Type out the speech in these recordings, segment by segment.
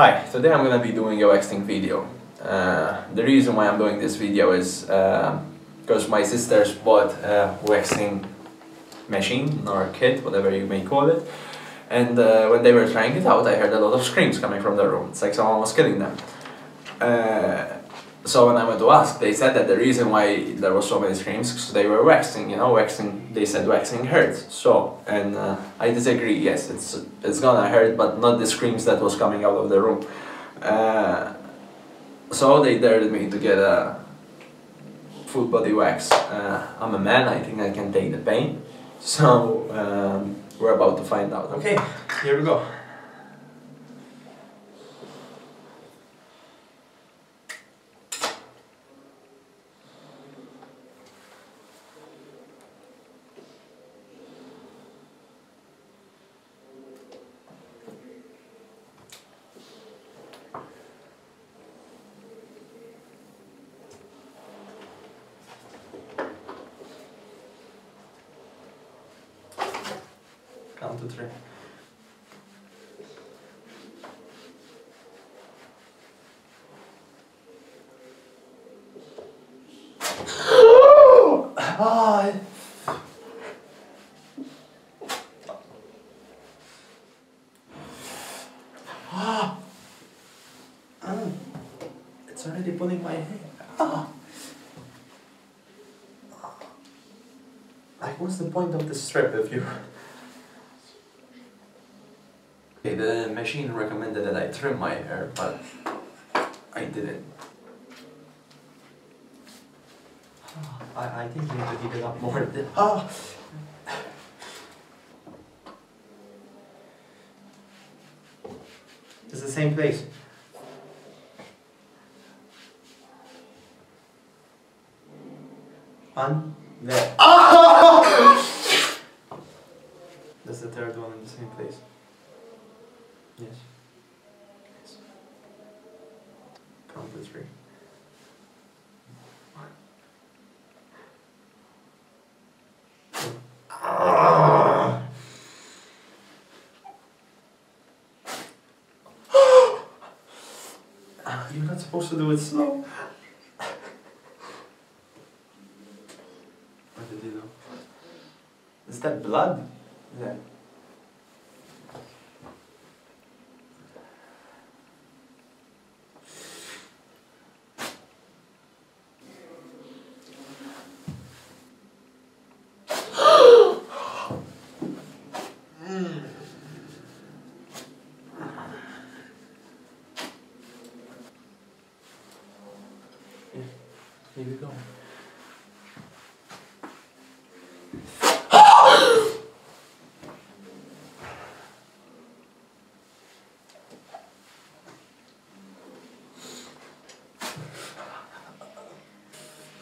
Hi, today I'm gonna be doing a waxing video. Uh, the reason why I'm doing this video is because my sisters bought a waxing machine or kit, whatever you may call it. And uh, when they were trying it out, I heard a lot of screams coming from the room. It's like someone was killing them. So when I went to ask, they said that the reason why there was so many screams because they were waxing. You know, waxing. They said waxing hurts. So, and uh, I disagree. Yes, it's it's gonna hurt, but not the screams that was coming out of the room. Uh, so they dared me to get a full body wax. Uh, I'm a man. I think I can take the pain. So um, we're about to find out. Okay, here we go. Count to three. Ah. Ah. It's already pulling my hair. Ah. Like, what's the point of the strip if you... Okay, the machine recommended that I trim my hair, but I didn't. I, I think you need to give it up more. than- Ah! It's the same place. That's the third one in the same place. Yes. yes. Count to three. Ah, You're not supposed to do it slow. What did you do? Is that blood? Yeah. Here we go.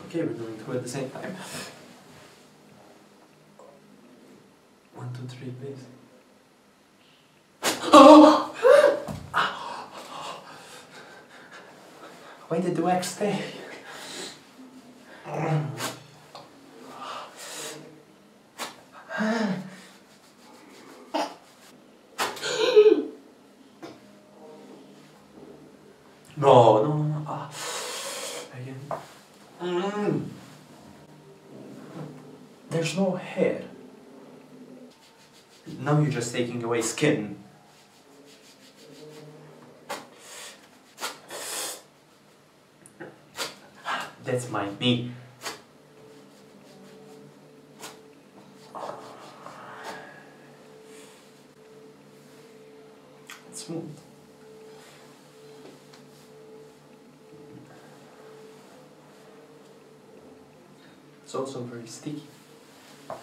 Okay, we're doing two at the same time. One, two, three, please. Oh! Why did the wax stay? No, no, no. Ah. Again. Mm. There's no hair. Now you're just taking away skin. That's my knee. It's smooth. It's also very sticky. Happy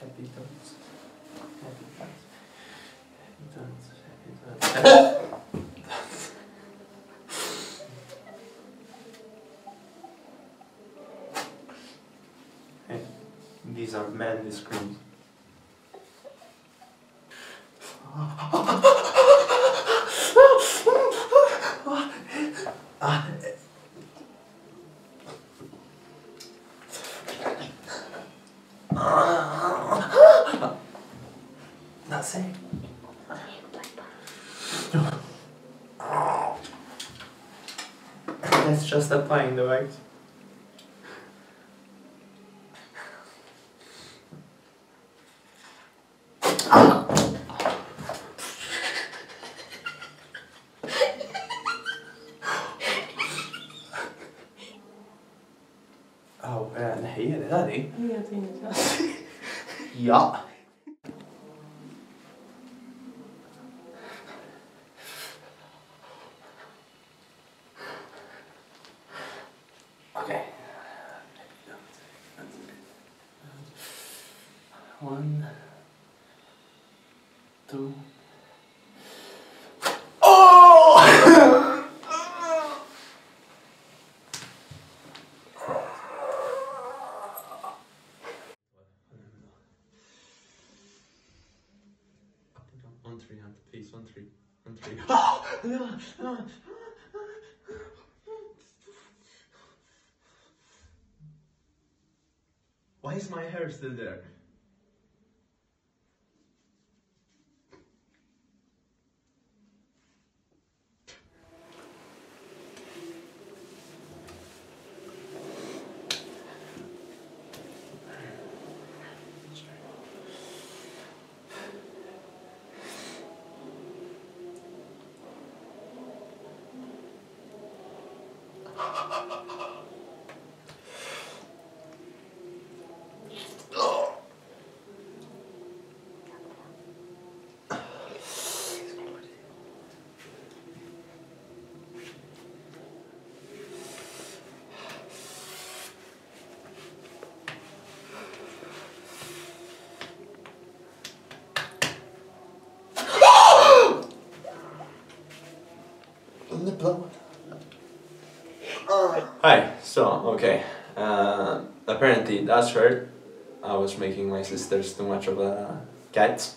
happy happy happy happy. Hey, these are manly screams. Ah, ah. ah. ah That's it. That's just applying the wax. Oh, nej, är det där det? Ingenting. Ja. One, two. Oh! One three hand, please, one three, one three. Why is my hair still there? Hi, so, okay. Uh, apparently that's hurt. I was making my sisters too much of a cat,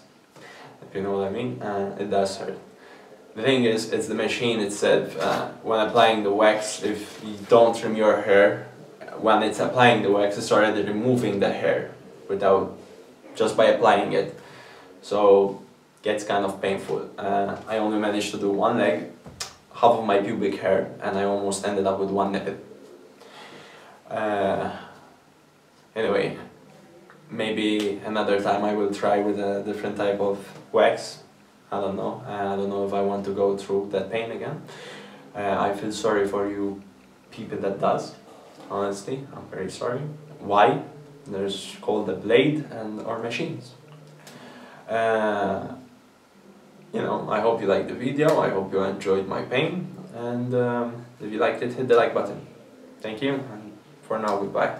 if you know what I mean. Uh, it does hurt. The thing is, it's the machine itself. Uh, when applying the wax, if you don't trim your hair, when it's applying the wax, it's already removing the hair without, just by applying it. So, gets kind of painful. Uh, I only managed to do one leg, half of my pubic hair, and I almost ended up with one nipple. Uh, anyway, maybe another time I will try with a different type of wax. I don't know. Uh, I don't know if I want to go through that pain again. Uh, I feel sorry for you people that does. Honestly, I'm very sorry. Why? There's called a blade and or machines. Uh, you know, I hope you liked the video. I hope you enjoyed my pain. And um, if you liked it, hit the like button. Thank you. For now, goodbye.